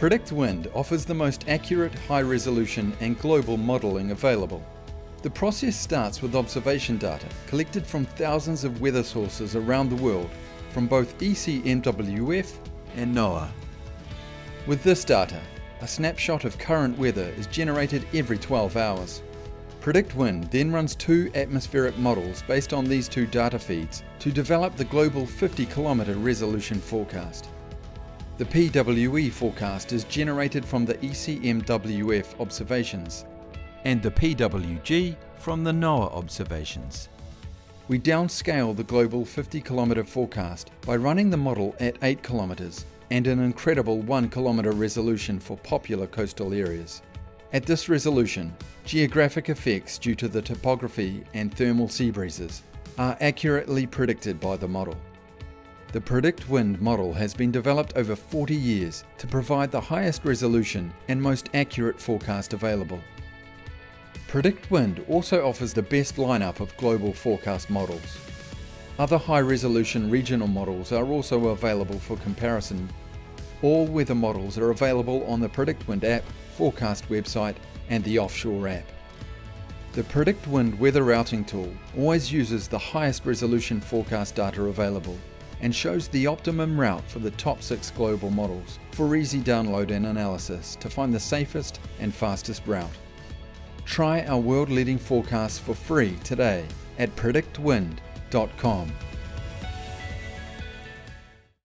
Predict Wind offers the most accurate, high resolution and global modelling available. The process starts with observation data collected from thousands of weather sources around the world from both ECMWF and NOAA. With this data, a snapshot of current weather is generated every 12 hours. Predict Wind then runs two atmospheric models based on these two data feeds to develop the global 50 kilometre resolution forecast. The PWE forecast is generated from the ECMWF observations and the PWG from the NOAA observations. We downscale the global 50 kilometre forecast by running the model at 8 kilometres and an incredible 1 kilometre resolution for popular coastal areas. At this resolution, geographic effects due to the topography and thermal sea breezes are accurately predicted by the model. The Predict Wind model has been developed over 40 years to provide the highest resolution and most accurate forecast available. Predict Wind also offers the best lineup of global forecast models. Other high-resolution regional models are also available for comparison. All weather models are available on the Predict Wind app, forecast website and the offshore app. The Predict Wind weather routing tool always uses the highest resolution forecast data available and shows the optimum route for the top six global models for easy download and analysis to find the safest and fastest route. Try our world leading forecasts for free today at predictwind.com.